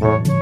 Bye.